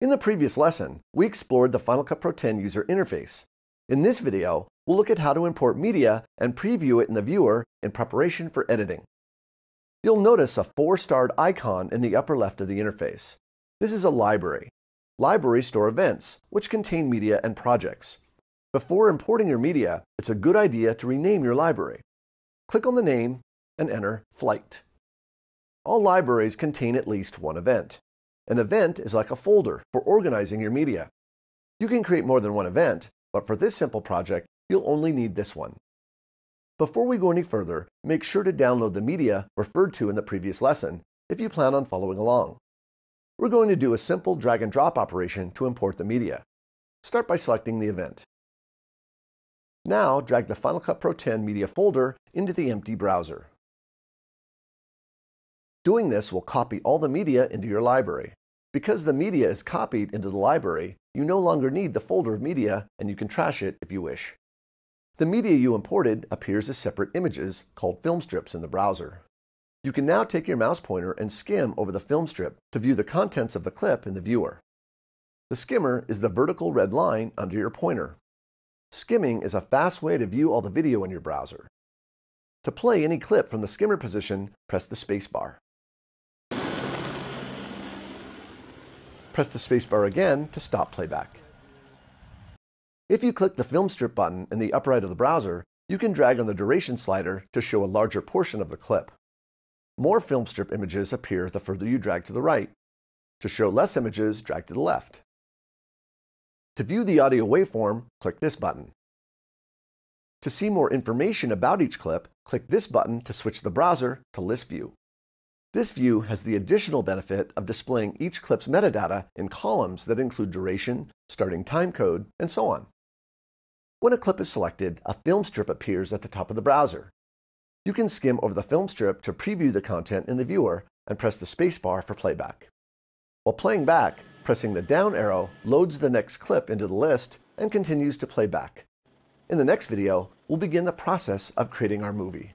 In the previous lesson, we explored the Final Cut Pro 10 user interface. In this video, we'll look at how to import media and preview it in the viewer in preparation for editing. You'll notice a four-starred icon in the upper left of the interface. This is a library. Libraries store events, which contain media and projects. Before importing your media, it's a good idea to rename your library. Click on the name and enter Flight. All libraries contain at least one event. An event is like a folder for organizing your media. You can create more than one event, but for this simple project, you'll only need this one. Before we go any further, make sure to download the media referred to in the previous lesson if you plan on following along. We're going to do a simple drag and drop operation to import the media. Start by selecting the event. Now drag the Final Cut Pro 10 media folder into the empty browser. Doing this will copy all the media into your library. Because the media is copied into the library, you no longer need the folder of media and you can trash it if you wish. The media you imported appears as separate images called film strips in the browser. You can now take your mouse pointer and skim over the film strip to view the contents of the clip in the viewer. The skimmer is the vertical red line under your pointer. Skimming is a fast way to view all the video in your browser. To play any clip from the skimmer position, press the spacebar. Press the spacebar again to stop playback. If you click the film strip button in the upper right of the browser, you can drag on the duration slider to show a larger portion of the clip. More film strip images appear the further you drag to the right. To show less images, drag to the left. To view the audio waveform, click this button. To see more information about each clip, click this button to switch the browser to List View. This view has the additional benefit of displaying each clip's metadata in columns that include duration, starting timecode, and so on. When a clip is selected, a film strip appears at the top of the browser. You can skim over the film strip to preview the content in the viewer and press the spacebar for playback. While playing back, pressing the down arrow loads the next clip into the list and continues to play back. In the next video, we'll begin the process of creating our movie.